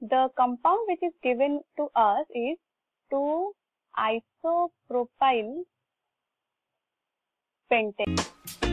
the compound which is given to us is 2 isopropyl pentane.